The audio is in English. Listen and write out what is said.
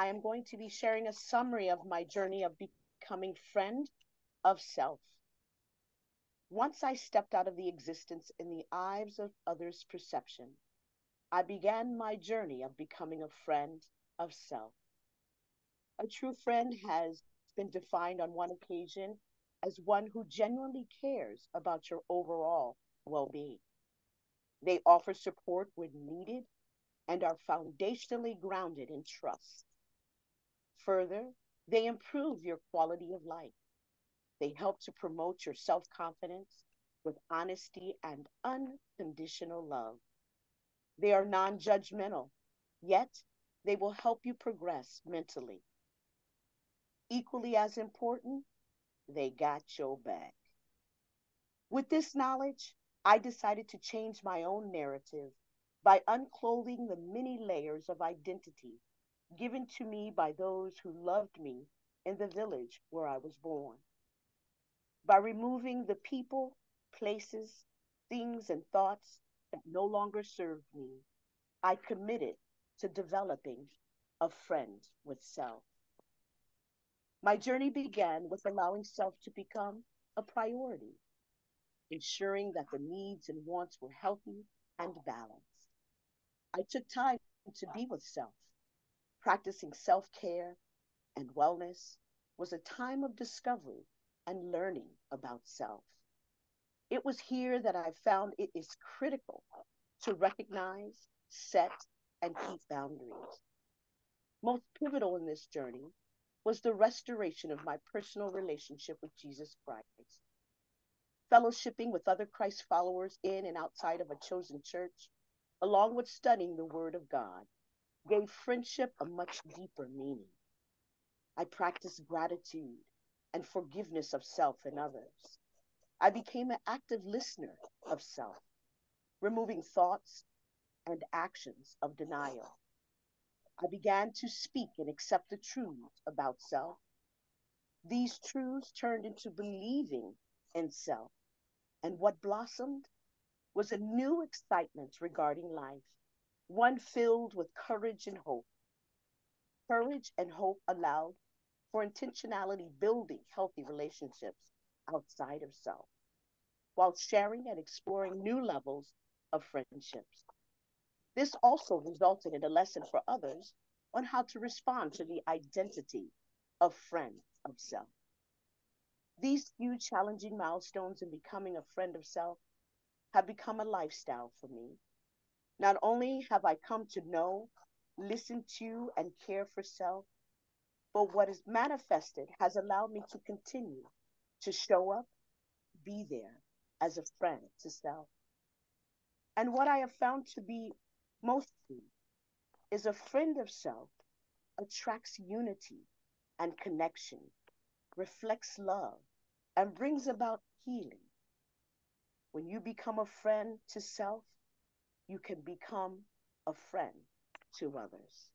I am going to be sharing a summary of my journey of becoming friend of self. Once I stepped out of the existence in the eyes of others' perception, I began my journey of becoming a friend of self. A true friend has been defined on one occasion as one who genuinely cares about your overall well being. They offer support when needed and are foundationally grounded in trust. Further, they improve your quality of life. They help to promote your self confidence with honesty and unconditional love. They are non judgmental, yet they will help you progress mentally. Equally as important, they got your back. With this knowledge, I decided to change my own narrative by unclothing the many layers of identity given to me by those who loved me in the village where I was born. By removing the people, places, things, and thoughts that no longer served me, I committed to developing a friend with self. My journey began with allowing self to become a priority, ensuring that the needs and wants were healthy and balanced. I took time to be with self. Practicing self care and wellness was a time of discovery and learning about self. It was here that I found it is critical to recognize, set, and keep boundaries. Most pivotal in this journey was the restoration of my personal relationship with Jesus Christ. Fellowshipping with other Christ followers in and outside of a chosen church, along with studying the Word of God, gave friendship a much deeper meaning. I practiced gratitude and forgiveness of self and others. I became an active listener of self, removing thoughts and actions of denial. I began to speak and accept the truths about self. These truths turned into believing in self, and what blossomed was a new excitement regarding life, one filled with courage and hope. Courage and hope allowed for intentionality building healthy relationships outside of self, while sharing and exploring new levels of friendships. This also resulted in a lesson for others on how to respond to the identity of friend of self. These few challenging milestones in becoming a friend of self have become a lifestyle for me. Not only have I come to know, listen to, and care for self, but what is manifested has allowed me to continue to show up, be there as a friend to self. And what I have found to be most key is a friend of self attracts unity and connection, reflects love, and brings about healing. When you become a friend to self, you can become a friend to others.